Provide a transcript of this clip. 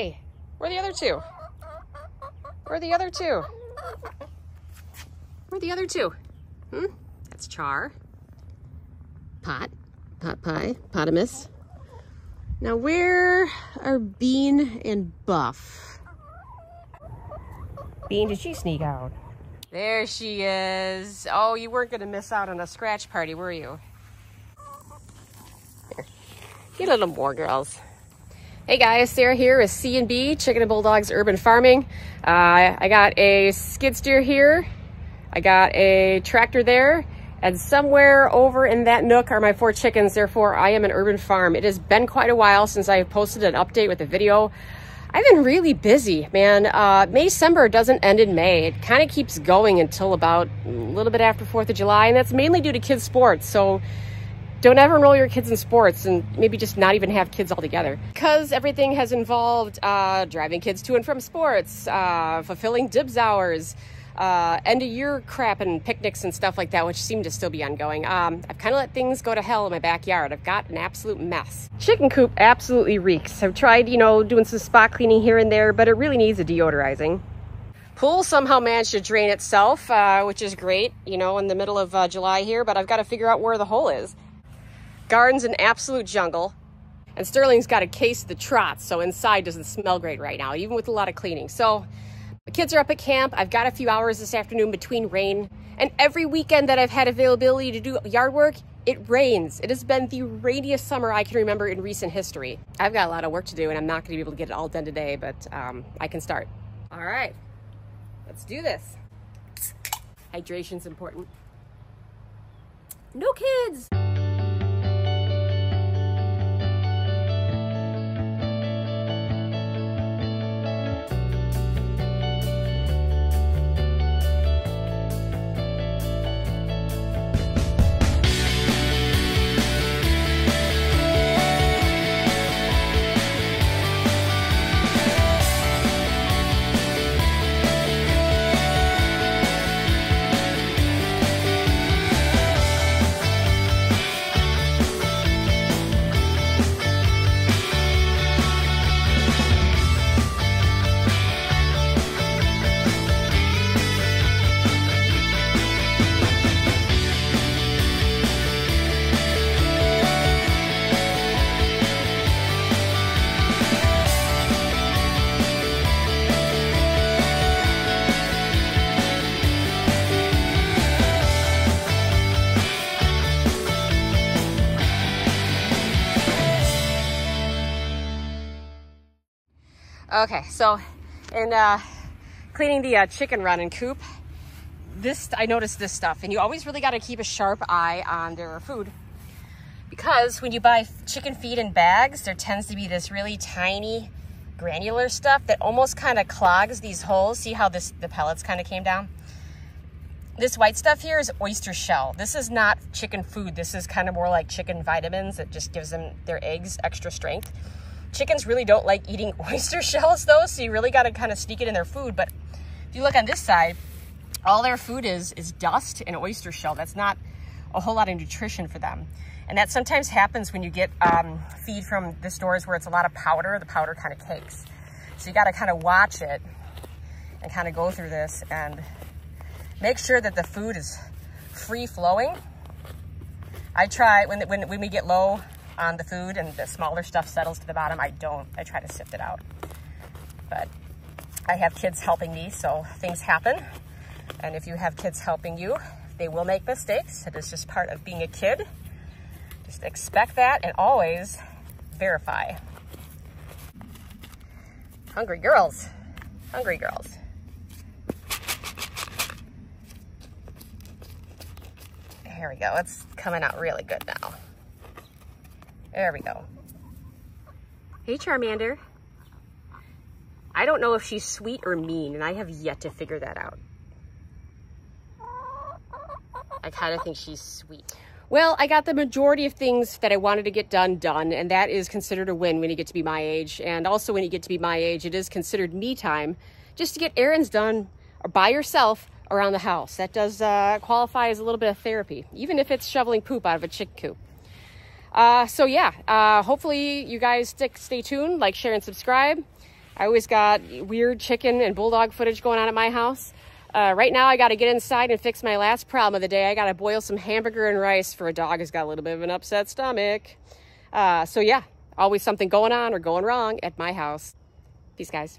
Hey, where are the other two? Where are the other two? Where are the other two? Hmm? That's Char. Pot. Pot pie. Potamus. Now where are Bean and Buff? Bean, did she sneak out? There she is. Oh, you weren't going to miss out on a scratch party, were you? Here. Get a little more, girls. Hey guys, Sarah here with C&B, Chicken and Bulldogs Urban Farming. Uh, I got a skid steer here. I got a tractor there. And somewhere over in that nook are my four chickens. Therefore, I am an urban farm. It has been quite a while since I have posted an update with a video. I've been really busy, man. Uh, May December doesn't end in May. It kind of keeps going until about a little bit after 4th of July, and that's mainly due to kids' sports. So don't ever enroll your kids in sports and maybe just not even have kids altogether. Because everything has involved uh, driving kids to and from sports, uh, fulfilling dibs hours, uh, end of year crap and picnics and stuff like that, which seem to still be ongoing. Um, I've kind of let things go to hell in my backyard. I've got an absolute mess. Chicken coop absolutely reeks. I've tried, you know, doing some spot cleaning here and there, but it really needs a deodorizing. Pool somehow managed to drain itself, uh, which is great, you know, in the middle of uh, July here, but I've got to figure out where the hole is. Garden's an absolute jungle. And Sterling's got a case of the trots, so inside doesn't smell great right now, even with a lot of cleaning. So the kids are up at camp. I've got a few hours this afternoon between rain. And every weekend that I've had availability to do yard work, it rains. It has been the rainiest summer I can remember in recent history. I've got a lot of work to do and I'm not gonna be able to get it all done today, but um, I can start. All right, let's do this. Hydration's important. No kids. Okay, so in uh, cleaning the uh, chicken run and coop, this I noticed this stuff, and you always really got to keep a sharp eye on their food because when you buy chicken feed in bags, there tends to be this really tiny granular stuff that almost kind of clogs these holes. See how this the pellets kind of came down? This white stuff here is oyster shell. This is not chicken food. This is kind of more like chicken vitamins. It just gives them their eggs extra strength. Chickens really don't like eating oyster shells though, so you really got to kind of sneak it in their food. But if you look on this side, all their food is is dust and oyster shell. That's not a whole lot of nutrition for them. And that sometimes happens when you get um, feed from the stores where it's a lot of powder, the powder kind of cakes. So you got to kind of watch it and kind of go through this and make sure that the food is free flowing. I try, when, when, when we get low on the food and the smaller stuff settles to the bottom, I don't. I try to sift it out. But I have kids helping me, so things happen. And if you have kids helping you, they will make mistakes. It is just part of being a kid. Just expect that and always verify. Hungry girls. Hungry girls. Here we go. It's coming out really good now. There we go. Hey, Charmander. I don't know if she's sweet or mean, and I have yet to figure that out. I kind of think she's sweet. Well, I got the majority of things that I wanted to get done done, and that is considered a win when you get to be my age. And also when you get to be my age, it is considered me time just to get errands done or by yourself around the house. That does uh, qualify as a little bit of therapy, even if it's shoveling poop out of a chicken coop. Uh, so yeah, uh, hopefully you guys stick, stay tuned, like, share, and subscribe. I always got weird chicken and bulldog footage going on at my house. Uh, right now, I got to get inside and fix my last problem of the day. I got to boil some hamburger and rice for a dog who's got a little bit of an upset stomach. Uh, so yeah, always something going on or going wrong at my house. Peace, guys.